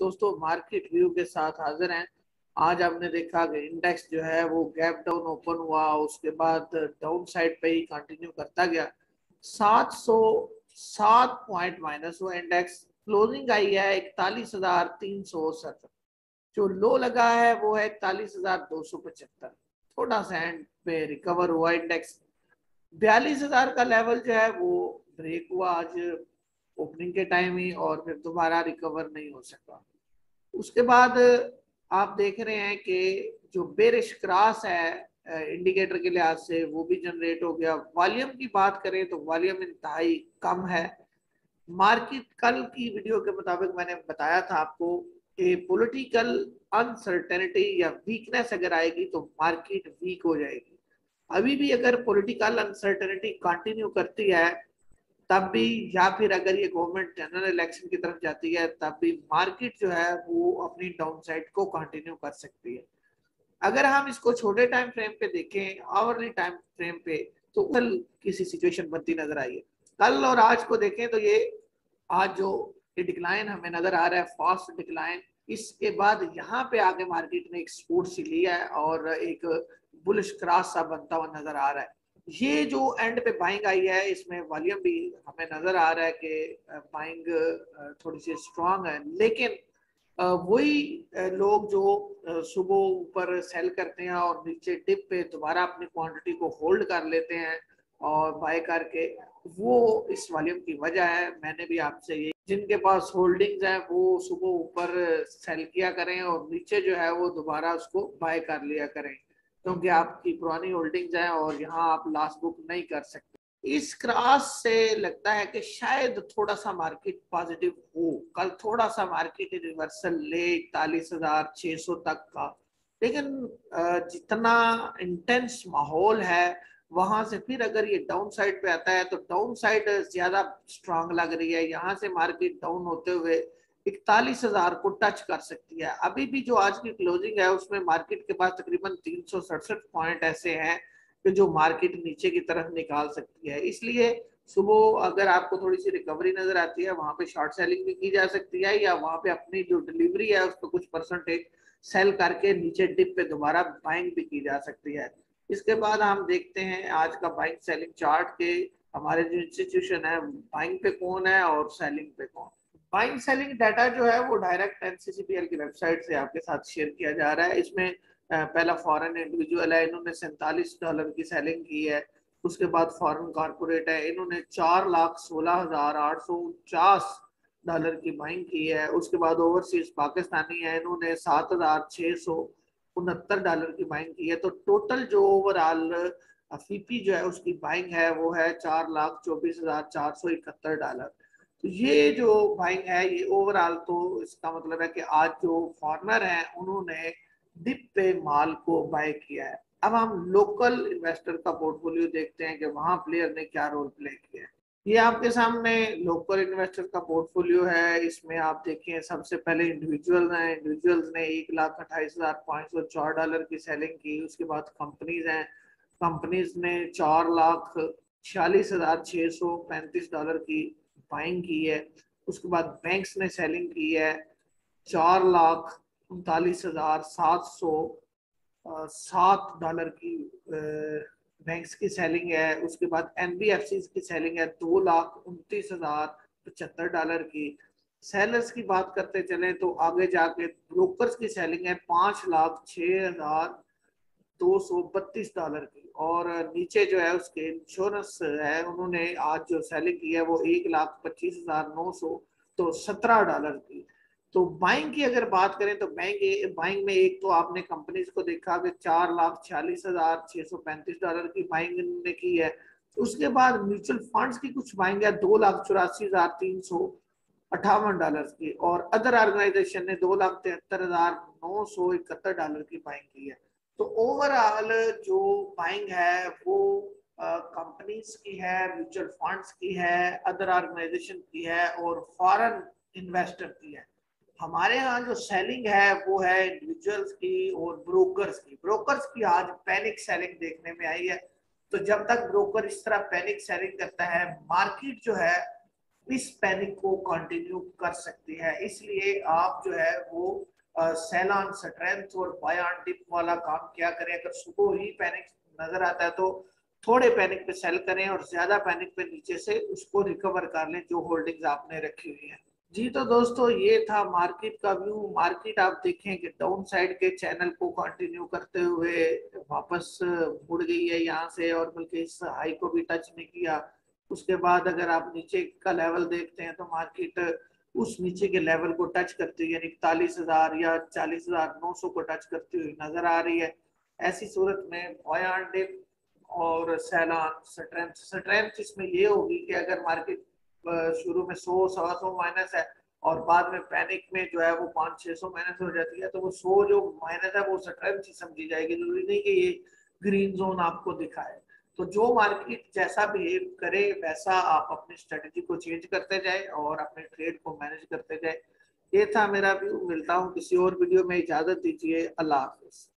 दोस्तों market view के साथ हाजिर हैं। आज आपने देखा कि इंडेक्स जो है, वो गैप डाउन ओपन हुआ, उसके बाद डाउन साइड पे ही कंटिन्यू करता गया। 707 पॉइंट माइनस हुआ इंडेक्स क्लोजिंग आई है इकतालीस हज़ार तीन सौ सत्तर। जो लो लगा है, वो है इकतालीस हज़ार दो सौ पचहत्तर। थोड़ा सा एंड पे रिकवर हुआ इंडेक्स बयालीस हज़ार का लेवल जो है, वो ब्रेक हुआ आज ओपनिंग के टाइम ही, और फिर दोबारा रिकवर नहीं हो सका। उसके बाद आप देख रहे हैं कि जो बेरिश क्रास है इंडिकेटर के लिहाज से वो भी जनरेट हो गया। वॉल्यूम की बात करें तो वॉल्यूम इंतहाई कम है। मार्केट कल की वीडियो के मुताबिक मैंने बताया था आपको कि पॉलिटिकल अनसर्टेनिटी या वीकनेस अगर आएगी तो मार्केट वीक हो जाएगी। अभी भी अगर पॉलिटिकल अनसर्टेनिटी कंटिन्यू करती है तब भी या फिर अगर ये गवर्नमेंट जनरल इलेक्शन की तरफ़ जाती है, तब भी मार्केट जो है वो अपनी डाउन साइड को कंटिन्यू कर सकती है। अगर हम इसको छोटे टाइम फ्रेम पे देखें आवरली टाइम फ्रेम पे तो कल किसी सिचुएशन बनती नज़र आई है। कल और आज को देखें तो ये, आज जो ये डिक्लाइन हमें नज़र आ रहा है फास्ट डिक्लाइन इसके बाद यहाँ पे आगे मार्केट ने एक स्पोर्ट सी लिया है और एक बुलिश क्रॉस सा बनता हुआ नज़र आ रहा है। ये जो एंड पे बाइंग आई है, इसमें वॉल्यूम भी हमें नज़र आ रहा है कि बाइंग थोड़ी सी स्ट्रांग है। लेकिन वही लोग जो सुबह ऊपर सेल करते हैं और नीचे टिप पे दोबारा अपनी क्वांटिटी को होल्ड कर लेते हैं और बाय करके, वो इस वॉल्यूम की वजह है। मैंने भी आपसे ये, जिनके पास होल्डिंग्स हैं, वो सुबह ऊपर सेल किया करें और नीचे जो है वो दोबारा उसको बाय कर लिया करें। क्योंकि आपकी पुरानी होल्डिंग्स हैं और यहाँ आप लास्ट बुक नहीं कर सकते। इस क्रॉस से लगता है कि शायद थोड़ा सा मार्केट पॉजिटिव हो। कल थोड़ा सा मार्केट रिवर्सल ले इकतालीस हज़ार छह सौ तक का। लेकिन जितना इंटेंस माहौल है, वहाँ से फिर अगर ये डाउन साइड पे आता है तो डाउन साइड ज़्यादा स्ट्रांग लग रही है। यहाँ से मार्केट डाउन होते हुए इकतालीस हज़ार को टच कर सकती है। अभी भी जो आज की क्लोजिंग है, उसमें मार्केट के पास तकरीबन तीन सौ सड़सठ पॉइंट ऐसे हैं कि जो मार्केट नीचे की तरफ़ निकाल सकती है। इसलिए सुबह अगर आपको थोड़ी सी रिकवरी नज़र आती है, वहाँ पे शॉर्ट सेलिंग भी की जा सकती है या वहाँ पे अपनी जो डिलीवरी है, उसको कुछ परसेंटेज सेल करके नीचे डिप पे दोबारा बाइंग भी की जा सकती है। इसके बाद हम देखते हैं आज का बाइंग सेलिंग चार्ट के हमारे जो इंस्टीट्यूशन है बाइंग पे कौन है और सेलिंग पे कौन। बाइंग सेलिंग डाटा जो है वो डायरेक्ट एनसीसीपीएल की वेबसाइट से आपके साथ शेयर किया जा रहा है। इसमें पहला फॉरेन इंडिविजुअल है, इन्होंने सैंतालीस डॉलर की सेलिंग की है। उसके बाद फॉरेन कॉरपोरेट है, इन्होंने चार लाख सोलह हज़ार आठ सौ उनचास डॉलर की बाइंग की है। उसके बाद ओवरसीज पाकिस्तानी है, इन्होंने सात हज़ार छह सौ उनहत्तर डॉलर की बाइंग की है। तो टोटल जो ओवरऑल फीपी जो है, उसकी बाइंग है, वो है चार लाख चौबीस हज़ार चार सौ इकहत्तर डॉलर तो ये जो बाइंग है, ये ओवरऑल तो इसका मतलब है कि आज जो फॉरनर हैं, उन्होंने डिप पे माल को बाय किया है। अब हम लोकल इन्वेस्टर का पोर्टफोलियो देखते हैं कि वहाँ प्लेयर ने क्या रोल प्ले किया है। ये आपके सामने लोकल इन्वेस्टर का पोर्टफोलियो है, इसमें आप देखिए, सबसे पहले इंडिविजुअल हैं। इंडिविजुअल्स ने एक लाख अट्ठाईस हज़ार पाँच सौ चार डॉलर की सेलिंग की, उसके बाद कंपनीज़ हैं। कंपनीज़ ने चार लाख छियालीस हज़ार छह सौ पैंतीस डॉलर की बाइंग की है उसके बाद बैंक्स ने सेलिंग की है। चार लाख उनतालीस हज़ार सात सौ सात डॉलर की बैंक्स की सेलिंग है। उसके बाद एन की सेलिंग है। दो लाख उनतीस हज़ार पचहत्तर डॉलर की। सेलर्स की बात करते चले तो आगे जाके ब्रोकर्स की सेलिंग है। पाँच लाख छ हज़ार दो सौ बत्तीस डॉलर की। और नीचे जो है उसके इंश्योरेंस है, उन्होंने आज जो सेलिंग की है वो एक लाख पच्चीस हज़ार नौ सौ तो सत्रह डॉलर की। तो बाइंग की अगर बात करें तो बैंक बाइंग में एक तो आपने कंपनीज़ को देखा कि चार लाख छियालीस हज़ार छह सौ पैंतीस डॉलर की बाइंग ने की है। उसके बाद म्यूचुअल फंड्स की कुछ बाइंग है, दो लाख चौरासी हज़ार तीन सौ अठावन डॉलर की और अदर ऑर्गेनाइजेशन ने दो लाख तिहत्तर हज़ार नौ सौ इकहत्तर डॉलर की बाइंग की है। तो ओवरऑल जो बाइंग है, वो कंपनीज़ की है म्यूचुअल फंड्स की है अदर ऑर्गेनाइजेशन की है और फॉरेन इन्वेस्टर की है। हमारे यहाँ जो सेलिंग है, वो है इंडिविजुअल्स की और ब्रोकर्स की। ब्रोकर्स की आज पैनिक सेलिंग देखने में आई है। तो जब तक ब्रोकर इस तरह पैनिक सेलिंग करता है मार्केट जो है, इस पैनिक को कंटिन्यू कर सकती है। इसलिए आप जो है, वो सेलान स्ट्रेंथ और बायन डिप वाला काम क्या करें? अगर सुबह ही पैनिक नज़र आता है तो थोड़े पैनिक पे सेल करें और ज़्यादा पैनिक पे नीचे से उसको रिकवर कर लें जो होल्डिंग्स आपने रखी हुई है। जी तो दोस्तों, ये था मार्केट का व्यू मार्केट आप देखें कि डाउन साइड के चैनल को कंटिन्यू करते हुए वापस मुड़ गई है यहाँ से और बल्कि इस हाई को भी टच नहीं किया। उसके बाद अगर आप नीचे का लेवल देखते हैं तो मार्केट उस नीचे के लेवल को टच करती हुई यानी इकतालीस हज़ार या चालीस हज़ार नौ सौ को टच करती हुई नज़र आ रही है। ऐसी सूरत में डिप और सैलान स्ट्रेंथ स्ट्रेंथ इसमें ये होगी कि अगर मार्केट शुरू में सौ, सवा सौ माइनस है और बाद में पैनिक में जो है वो पाँच, छह सौ माइनस हो जाती है तो वो सौ जो माइनस है वो स्ट्रेंथ ही समझी जाएगी। ज़रूरी नहीं कि ये ग्रीन जोन आपको दिखाए। तो जो मार्केट जैसा बिहेव करे, वैसा आप अपनी स्ट्रेटेजी को चेंज करते जाए और अपने ट्रेड को मैनेज करते जाए। ये था मेरा व्यू मिलता हूँ किसी और वीडियो में। इजाज़त दीजिए। अल्लाह हाफिज।